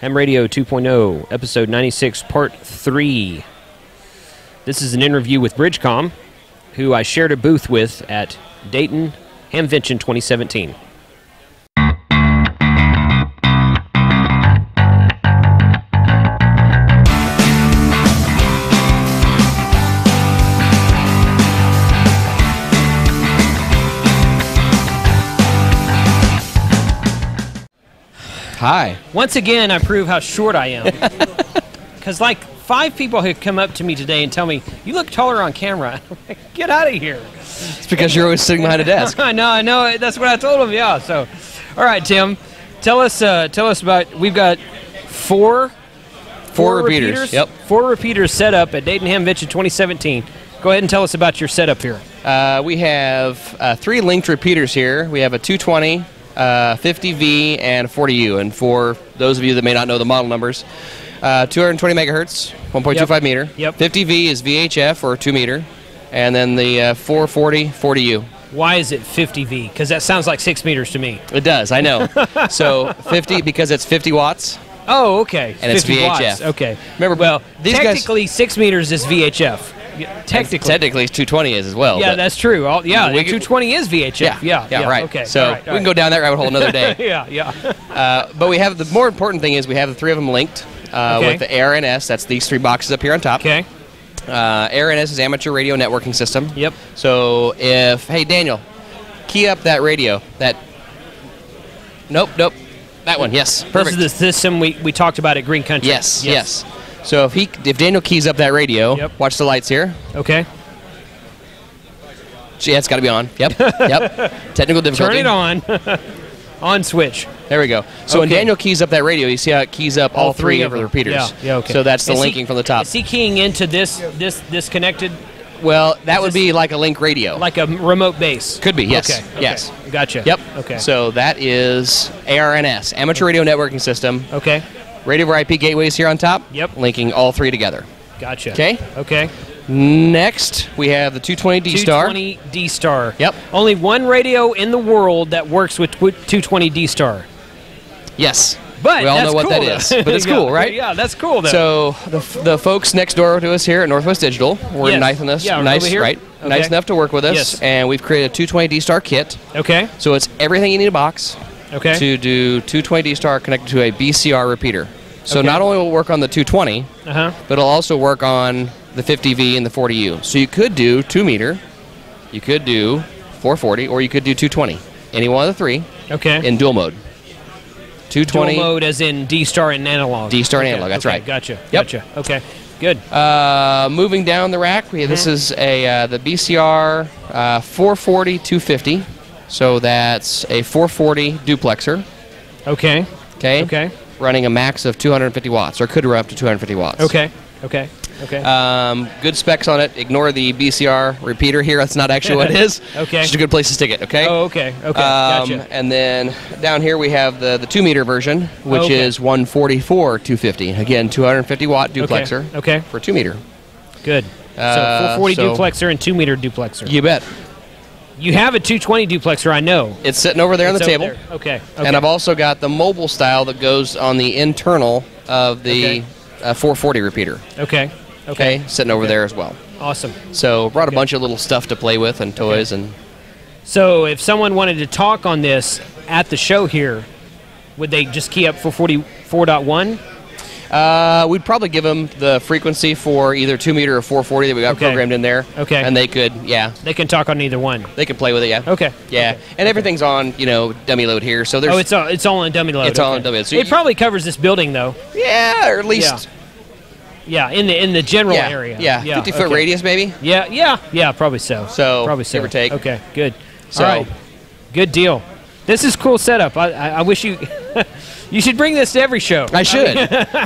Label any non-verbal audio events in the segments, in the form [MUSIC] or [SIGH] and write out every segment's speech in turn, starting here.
Ham Radio 2.0, episode 96, part 3. This is an interview with BridgeCom, who I shared a booth with at Dayton Hamvention 2017. Hi. Once again, I prove how short I am. [LAUGHS] Because, like, five people have come up to me today and tell me, You look taller on camera. [LAUGHS] Like, Get out of here. It's because you're always sitting behind a desk. [LAUGHS] I know, I know. That's what I told him. Yeah. So, all right, Tim, tell us, uh, tell us about. We've got four, Four repeaters, yep. Four repeaters set up at Dayton Hamvention 2017. Go ahead and tell us about your setup here. Uh, we have uh, three linked repeaters here. We have a 220, uh, 50V, and 40U. And for those of you that may not know the model numbers, uh, 220 megahertz, 1.25 Yep. meter. Yep. 50V is VHF or 2 meter. And then the uh, 440, 40U. Why is it 50V? Because that sounds like six meters to me. It does, I know. so 50 because it's 50 watts. Oh, okay. And it's 50 watts. VHF. Okay. Remember, well, these guys- technically six meters is VHF. Yeah, Technically. Technically, it's 220 is as well. yeah, that's true. All, yeah, We 220 is VHF. yeah, yeah, yeah, right. Okay. So right, we can go down that rabbit hole another day. [LAUGHS] yeah, yeah. Uh, but we have the more important thing is we have the three of them linked uh, Okay. with the ARNS. That's these three boxes up here on top. okay. Uh, ARNS is amateur radio networking system. Yep. So if hey Daniel, key up that radio. That. Nope, nope. That one. Yes. Perfect. This is the system we, we talked about at Green Country. yes, yes. So if he if Daniel keys up that radio, Yep. watch the lights here. Okay. Yeah, it's got to be on. Yep. [LAUGHS] yep. Technical difficulty. Turn it on. [LAUGHS] on switch. There we go. So when Daniel keys up that radio, you see how it keys up all, three of the repeaters. Yeah, yeah, okay. So that's the Is he- linking from the top. Is he keying into this this this connected Well, that would be like a link radio. like a remote base? Could be, yes. Okay. okay. Yes. Gotcha. Yep. Okay. So that is ARNS, Amateur Radio Networking System. okay. Radio over IP gateways here on top. Yep. Linking all three together. Gotcha. Okay. Okay. Next, we have the 220 D Star. 220 D Star. Yep. Only one radio in the world that works with 220 D Star. Yes. But we all know what cool, that though. is. But it's [LAUGHS] Yeah, cool, right? Yeah, that's cool though. So the, f- the folks next door to us here at Northwest Digital, we're Yes. nice enough, Yeah, nice, right? Okay. Nice enough to work with us, Yes. and we've created a 220 D Star kit. okay. So it's everything you need in a box. Okay. to do 220 D star connected to a BCR repeater. So Okay. not only will it work on the 220, Uh huh. but it'll also work on the 50V and the 40U. So you could do 2 meter, you could do 440, or you could do 220. Any one of the three Okay. in dual mode. 220. Dual mode as in D Star and analog. D Star and analog, that's okay, right. Gotcha. Yep. Gotcha. Okay. Good. Uh, moving down the rack, we, this is a uh, the BCR uh, 440 250. So that's a 440 duplexer. Okay. Okay. Okay. Running a max of 250 watts, or could run up to 250 watts. Okay. Okay. Okay. Um, good specs on it. Ignore the BCR repeater here. That's not actually what it is. [LAUGHS] Okay. Just a good place to stick it. Okay. oh, okay. Okay. Um, gotcha. And then down here we have the, the two meter version, which Okay. is 144 250. Again, 250 watt duplexer Okay. Okay. for two meter. Good. Uh, so 440 so- duplexer and two meter duplexer. You bet. You have a 220 duplexer, I know. It's sitting over there on the table. Okay. okay. And I've also got the mobile style that goes on the internal of the Okay. uh, 440 repeater. okay. Okay, Okay. sitting over Okay. there as well. Awesome. So brought a bunch of little stuff to play with and toys and So if someone wanted to talk on this at the show here, would they just key up for 44.1? Uh, we'd probably give them the frequency for either two meter or 440 that we got Okay. programmed in there. Okay. And they could, yeah, They can talk on either one. they could play with it. Yeah. Okay. Yeah. Okay. And everything's on, you know, dummy load here. So there's, Oh, it's all it's all on dummy load. It's all okay. on dummy load. So it you- probably covers this building though. yeah, or at least, Yeah, Yeah, in the in the general yeah, area. yeah, yeah 50 foot radius maybe. Yeah, yeah, yeah, probably so. So, probably so. give or take. Okay, good. So- All right, good deal. This is cool setup. I, I, I wish you [LAUGHS] you should bring this to every show. I should.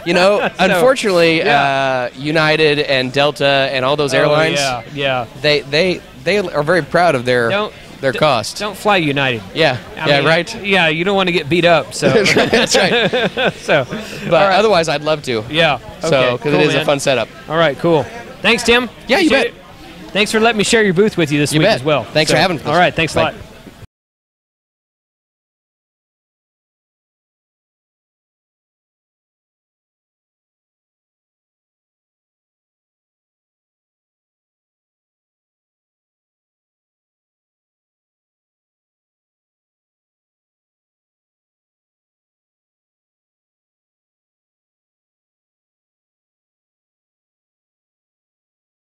[LAUGHS] you know, unfortunately, yeah. uh, United and Delta and all those Oh, airlines, yeah, yeah. they they they are very proud of their Don't their cost. Don't fly United. yeah, I yeah, mean, right. Yeah, you don't want to get beat up. So, [LAUGHS] That's right. [LAUGHS] So, But right. otherwise, I'd love to. yeah. So, okay, because cool, it is man. a fun setup. All right, cool. Thanks, Tim. Yeah, you Appreciate bet. it. Thanks for letting me share your booth with you this You week bet. as well. Thanks for having us. All right, thanks Bye. a lot.